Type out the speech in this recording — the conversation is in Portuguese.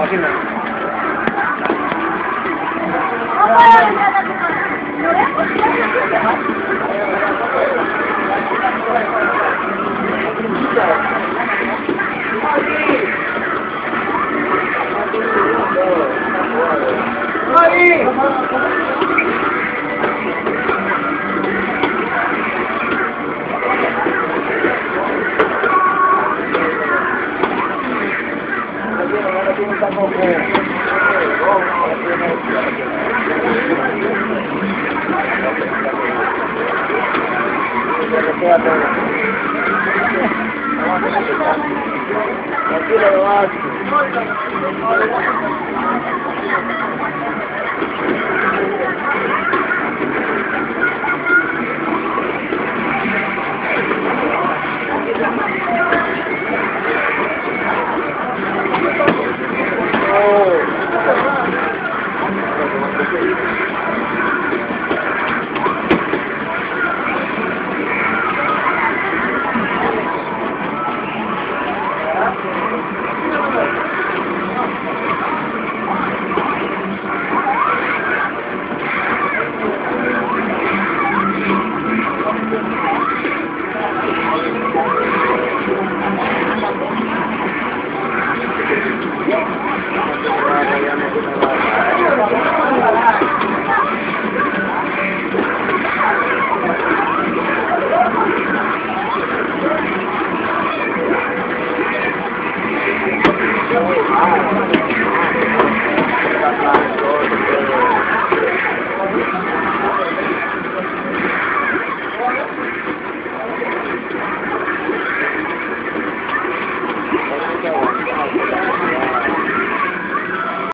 walking now. Hey! da Aquilo eu acho. Thank you.